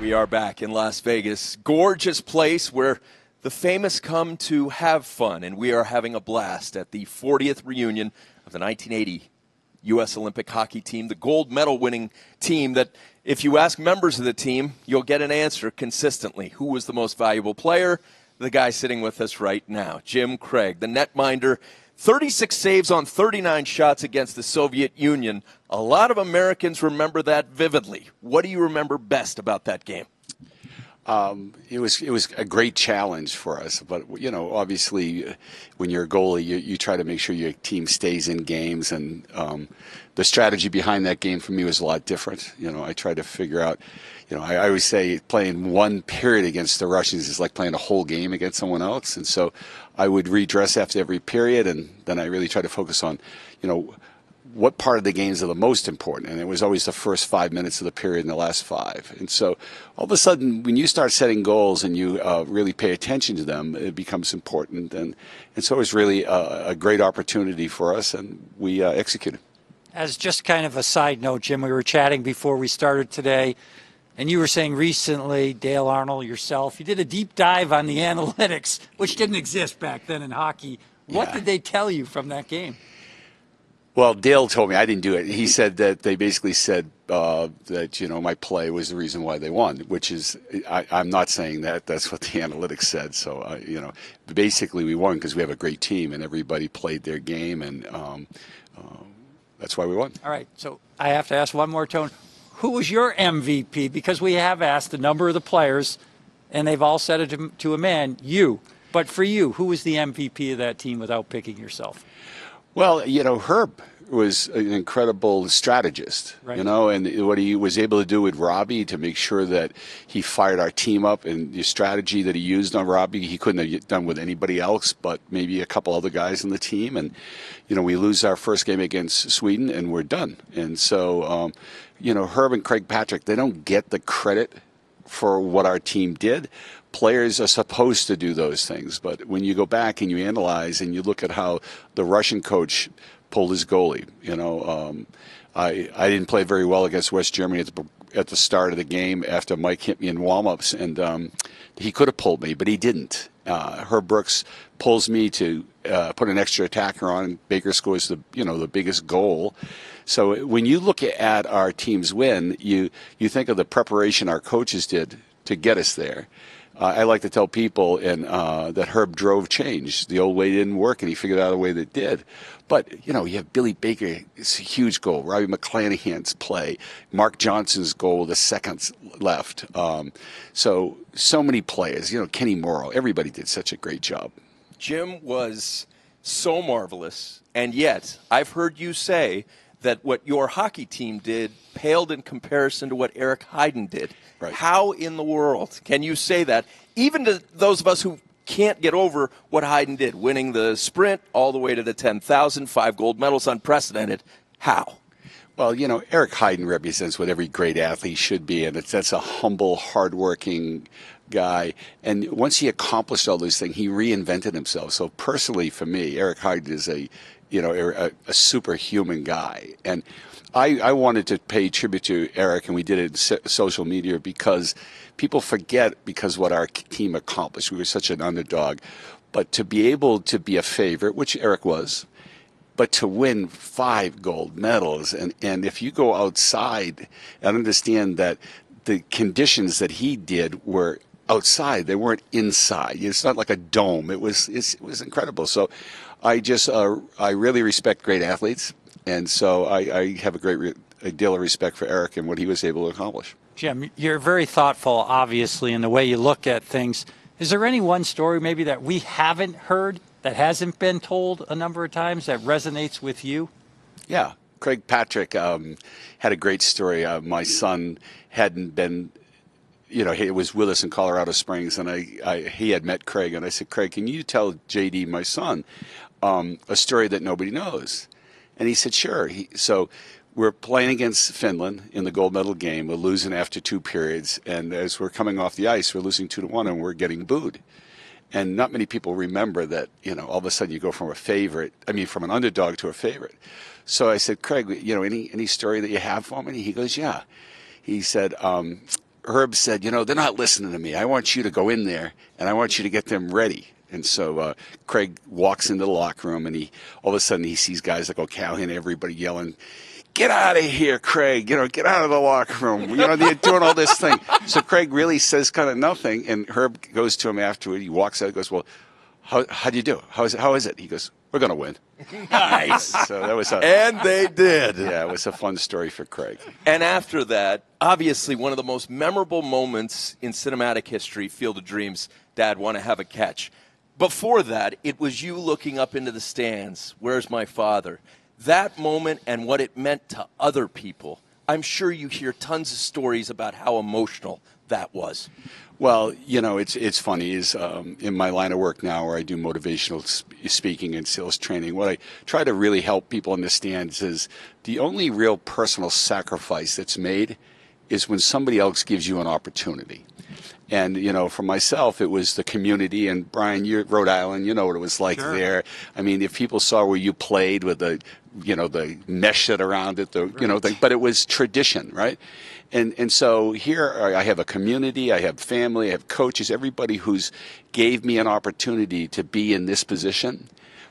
We are back in Las Vegas. Gorgeous place where the famous come to have fun, and we are having a blast at the 40th reunion of the 1980 U.S. Olympic hockey team, the gold medal winning team that, if you ask members of the team, you'll get an answer consistently. Who was the most valuable player? The guy sitting with us right now, Jim Craig, the netminder. 36 saves on 39 shots against the Soviet Union. A lot of Americans remember that vividly. What do you remember best about that game? Um, it was it was a great challenge for us, but you know, obviously, when you're a goalie, you, you try to make sure your team stays in games, and um, the strategy behind that game for me was a lot different. You know, I tried to figure out, you know, I, I always say playing one period against the Russians is like playing a whole game against someone else, and so I would redress after every period, and then I really try to focus on, you know what part of the games are the most important? And it was always the first five minutes of the period and the last five. And so all of a sudden, when you start setting goals and you uh, really pay attention to them, it becomes important. And, and so it was really a, a great opportunity for us, and we uh, executed. As just kind of a side note, Jim, we were chatting before we started today, and you were saying recently, Dale Arnold, yourself, you did a deep dive on the analytics, which didn't exist back then in hockey. What yeah. did they tell you from that game? Well, Dale told me I didn't do it. He said that they basically said uh, that you know my play was the reason why they won, which is I, am not saying that. That's what the analytics said. So uh, you know, basically we won because we have a great team and everybody played their game, and um, uh, that's why we won. All right. So I have to ask one more, Tone. Who was your MVP? Because we have asked a number of the players, and they've all said it to, to a man. You. But for you, who was the MVP of that team without picking yourself? Well, you know, Herb was an incredible strategist, right. you know, and what he was able to do with Robbie to make sure that he fired our team up and the strategy that he used on Robbie, he couldn't have done with anybody else, but maybe a couple other guys in the team. And, you know, we lose our first game against Sweden and we're done. And so, um, you know, Herb and Craig Patrick, they don't get the credit for what our team did, players are supposed to do those things. But when you go back and you analyze and you look at how the Russian coach pulled his goalie, you know, um, I I didn't play very well against West Germany at the at the start of the game after Mike hit me in warm-ups, and um, he could have pulled me, but he didn't. Uh, Herb Brooks pulls me to uh, put an extra attacker on, Baker scores the you know the biggest goal. So when you look at our team's win, you you think of the preparation our coaches did to get us there. Uh, I like to tell people in, uh, that Herb drove change. The old way didn't work, and he figured out a way that did. But you know, you have Billy Baker; it's a huge goal. Robbie McClanahan's play, Mark Johnson's goal, the seconds left. Um, so, so many players. You know, Kenny Morrow. Everybody did such a great job. Jim was so marvelous, and yet I've heard you say that what your hockey team did paled in comparison to what Eric Heiden did. Right. How in the world can you say that, even to those of us who can't get over what Heiden did, winning the sprint all the way to the 10,000, five gold medals, unprecedented? How? Well, you know, Eric Heiden represents what every great athlete should be, and it's that's a humble, hardworking guy. And once he accomplished all these things, he reinvented himself. So personally, for me, Eric Heiden is a you know, er, a, a superhuman guy. And I, I wanted to pay tribute to Eric, and we did it in social media because people forget because what our team accomplished. We were such an underdog. But to be able to be a favorite, which Eric was, but to win five gold medals, and, and if you go outside and understand that the conditions that he did were outside, they weren't inside. It's not like a dome. It was it was incredible. So I just uh, I really respect great athletes, and so I, I have a great re- a deal of respect for Eric and what he was able to accomplish. Jim, you're very thoughtful, obviously, in the way you look at things. Is there any one story maybe that we haven't heard that hasn't been told a number of times that resonates with you? Yeah, Craig Patrick um, had a great story. Uh, my son hadn't been you know, he was with us in Colorado Springs, and I, I, he had met Craig, and I said, Craig, can you tell JD, my son, um, a story that nobody knows. And he said, sure. He, so we're playing against Finland in the gold medal game. We're losing after two periods. And as we're coming off the ice, we're losing two to one and we're getting booed. And not many people remember that, you know, all of a sudden you go from a favorite, I mean, from an underdog to a favorite. So I said, Craig, you know, any, any story that you have for me? He goes, yeah. He said, um, Herb said, you know, they're not listening to me. I want you to go in there and I want you to get them ready. And so uh, Craig walks into the locker room and he all of a sudden he sees guys like O'Callahan, everybody yelling, get out of here, Craig. You know, get out of the locker room. You know, they're doing all this thing. So Craig really says kind of nothing. And Herb goes to him afterward. He walks out and goes, well, how, how do you do? How is it? How is it? He goes, we're going to win. Nice. So that was a, and they did. yeah, it was a fun story for Craig. And after that, obviously one of the most memorable moments in cinematic history, Field of Dreams, Dad, want to have a catch. Before that, it was you looking up into the stands. Where's my father? That moment and what it meant to other people. I'm sure you hear tons of stories about how emotional that was. Well, you know, it's it's funny is um, in my line of work now, where I do motivational sp- speaking and sales training. What I try to really help people understand is the only real personal sacrifice that's made is when somebody else gives you an opportunity. And you know, for myself, it was the community. And Brian, you're Rhode Island. You know what it was like Sure. there. I mean, if people saw where you played with the, you know, the mesh that around it, the, you know, the, but it was tradition, right? And and so here uh, I have a community, I have family, I have coaches, everybody who's gave me an opportunity to be in this position,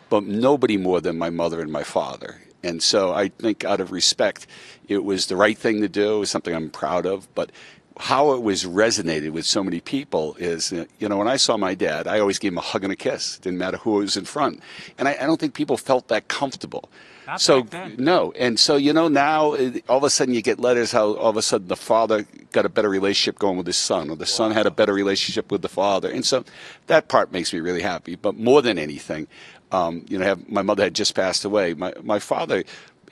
but nobody more than my mother and my father. And so I think out of respect, it was the right thing to do. It was something I'm proud of, but how it was resonated with so many people is, uh, you know, when I saw my dad, I always gave him a hug and a kiss. Didn't matter who was in front, and I, I don't think people felt that comfortable. Not so no, and so you know now, uh, all of a sudden you get letters how all of a sudden the father got a better relationship going with his son, or the son had a better relationship with the father, and so that part makes me really happy. But more than anything, um, you know, have, my mother had just passed away. My my father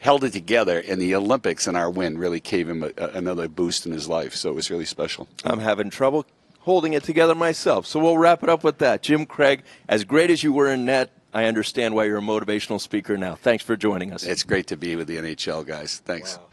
held it together, and the Olympics and our win really gave him a, a, another boost in his life. So it was really special. I'm having trouble holding it together myself. So we'll wrap it up with that. Jim Craig, as great as you were in net, I understand why you're a motivational speaker now. Thanks for joining us. It's great to be with the NHL guys. Thanks. Wow.